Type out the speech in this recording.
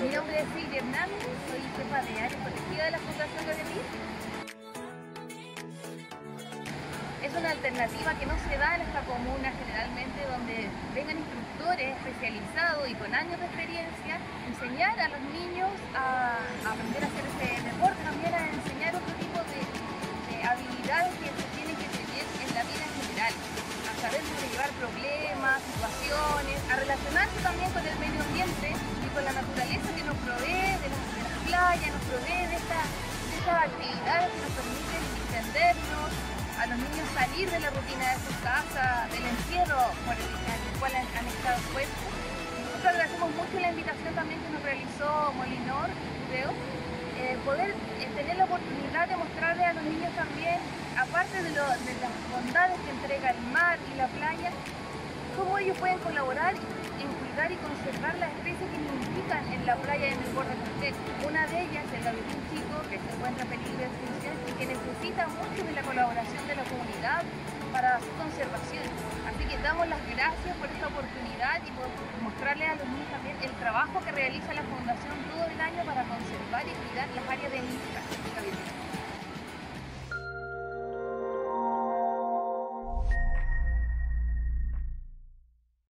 Mi nombre es Silvia Hernández, soy jefa de área protegida de la Fundación Olevir. Es una alternativa que no se da en esta comuna generalmente donde vengan instructores especializados y con años de experiencia enseñar a los niños a, aprender a hacer ese deporte, también a enseñar otro tipo de, de habilidades que se tienen que tener en la vida en general, a saber sobrellevar problemas, situaciones, a relacionarse también con el medio ambiente y con la naturaleza playas, nos provee de, esta, de estas actividades que nos permiten entendernos, a los niños salir de la rutina de su casa, del encierro por el, cual han, estado expuestos. Nosotros agradecemos mucho la invitación también que nos realizó Molinor, creo, eh, poder eh, tener la oportunidad de mostrarle a los niños también, aparte de, las bondades que entrega el mar y la playa, cómo ellos pueden colaborar en cuidar y conservar las especies que nidifican en la playa y en el borde una de ellas es la de un chico que se encuentra en peligro de extinción y que necesita mucho de la colaboración de la comunidad para su conservación. Así que damos las gracias por esta oportunidad y por mostrarles a los niños también el trabajo que realiza la Fundación todo el año para conservar y cuidar las áreas de Nisca.